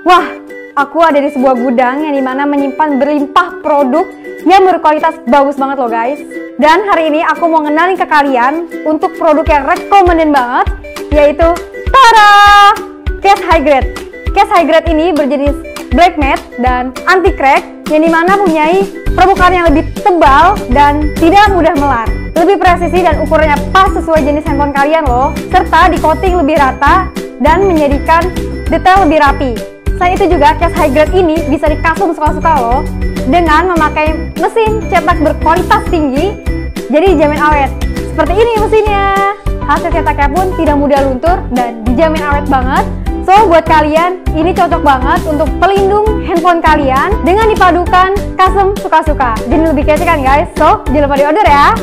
Wah, aku ada di sebuah gudang yang di mana menyimpan berlimpah produk yang berkualitas bagus banget loh guys. Dan hari ini aku mau ngenalin ke kalian untuk produk yang recommended banget, yaitu Tara! Case High Grade. Case High Grade ini berjenis black matte dan anti crack yang di mana mempunyai permukaan yang lebih tebal dan tidak mudah melar. Lebih presisi dan ukurannya pas sesuai jenis handphone kalian loh, serta di coating lebih rata dan menjadikan detail lebih rapi. Selain itu juga case high grade ini bisa dikasum suka-suka loh dengan memakai mesin cetak berkualitas tinggi jadi dijamin awet. Seperti ini mesinnya. Hasil cetaknya pun tidak mudah luntur dan dijamin awet banget. So, buat kalian, ini cocok banget untuk pelindung handphone kalian dengan dipadukan kasem suka-suka. Jadi lebih kece kan guys? So, jangan lupa di order ya.